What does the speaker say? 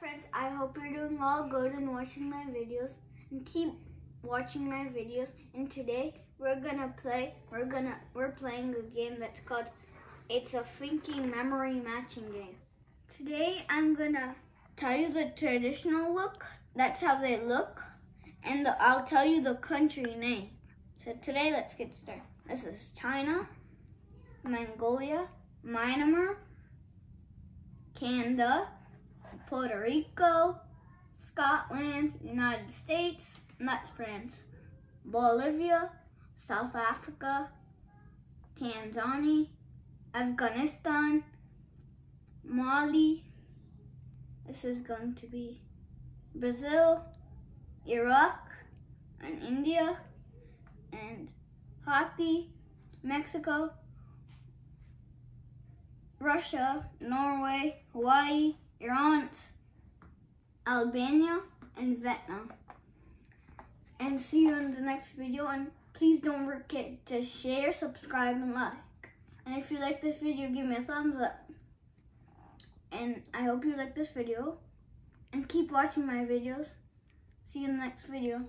Friends, I hope you're doing all good and watching my videos and keep watching my videos. And today we're gonna play, we're gonna, we're playing a game that's called, it's a thinking memory matching game. Today I'm gonna tell you the traditional look, that's how they look, and the, I'll tell you the country name. So today let's get started. This is China, Mongolia, Myanmar, Canada, Puerto Rico, Scotland, United States, and that's France. Bolivia, South Africa, Tanzania, Afghanistan, Mali, this is going to be Brazil, Iraq, and India, and Haiti, Mexico, Russia, Norway, Hawaii, Iran, Albania, and Vietnam. And see you in the next video. And please don't forget to share, subscribe, and like. And if you like this video, give me a thumbs up. And I hope you like this video. And keep watching my videos. See you in the next video.